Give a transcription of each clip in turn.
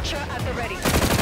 Vulture at the ready.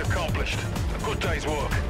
Accomplished. A good day's work.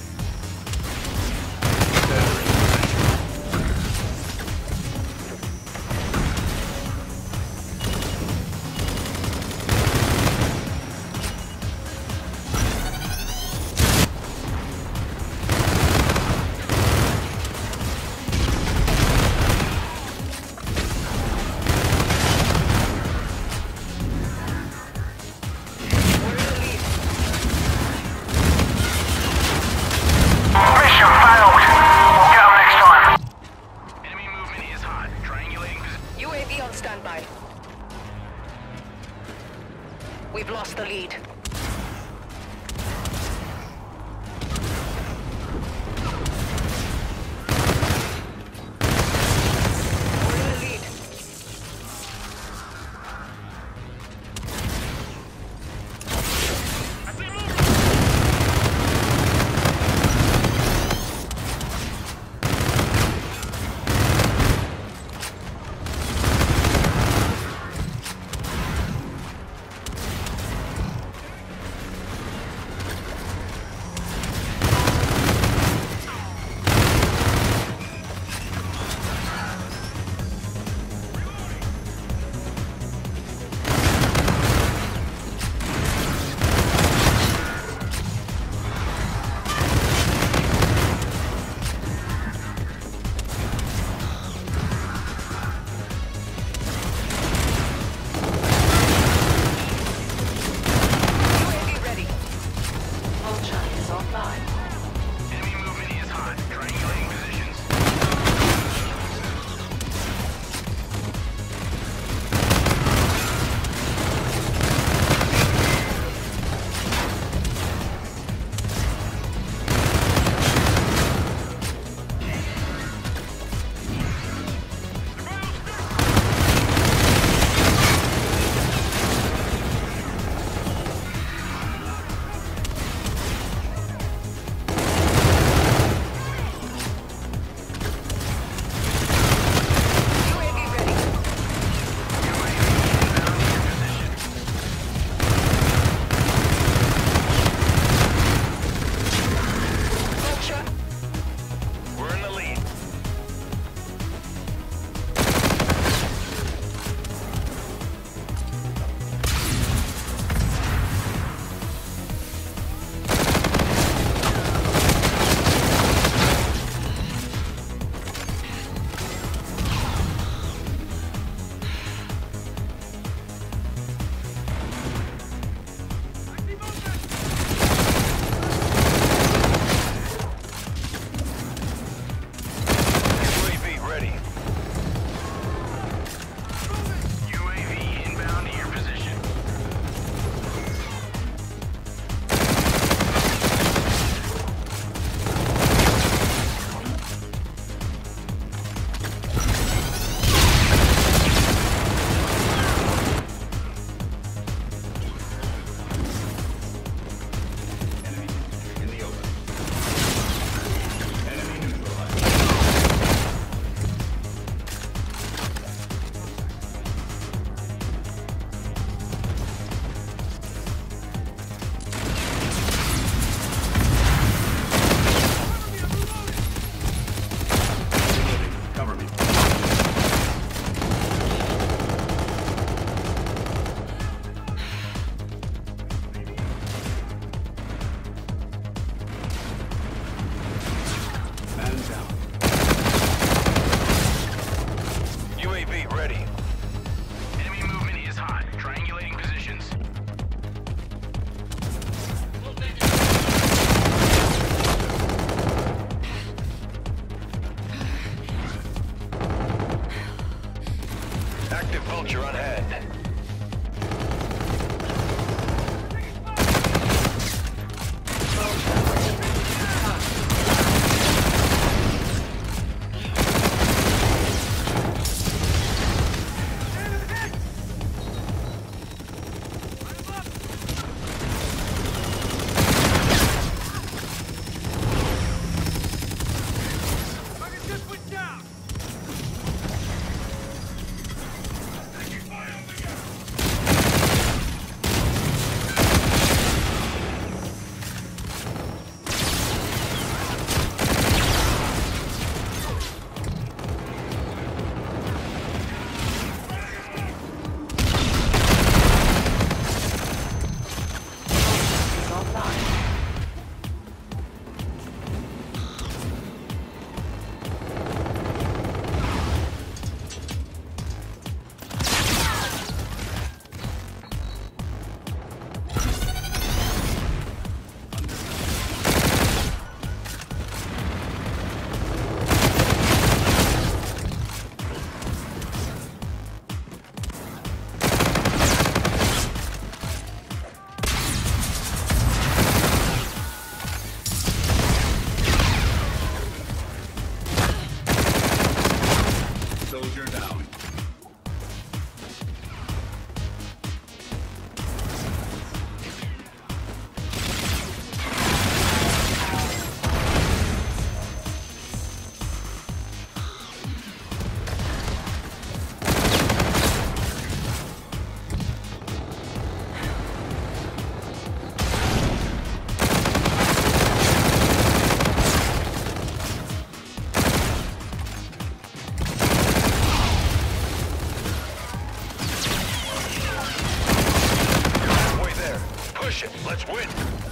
Let's win.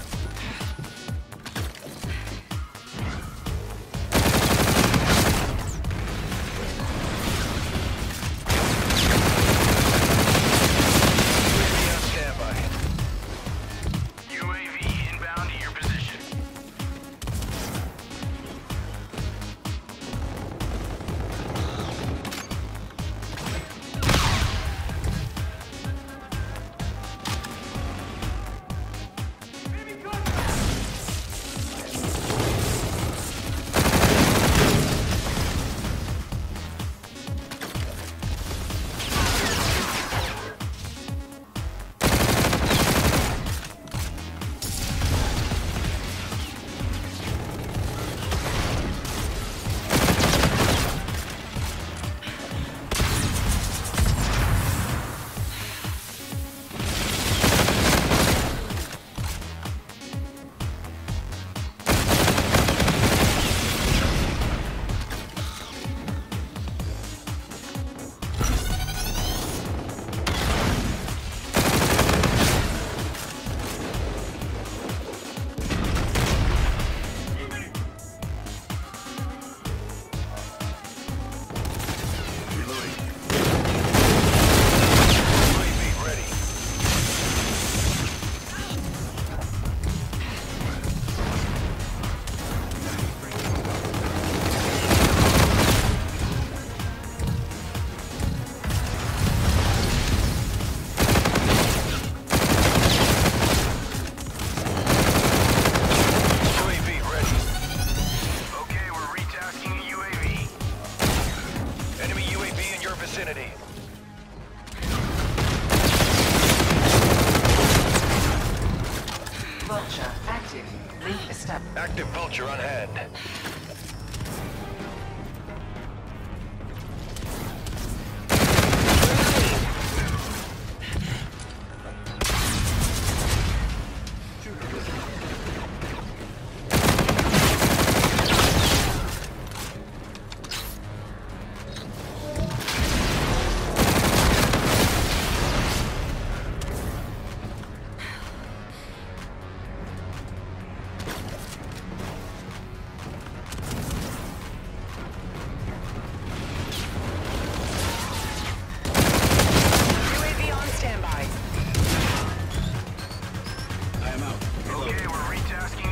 Okay, we're retasking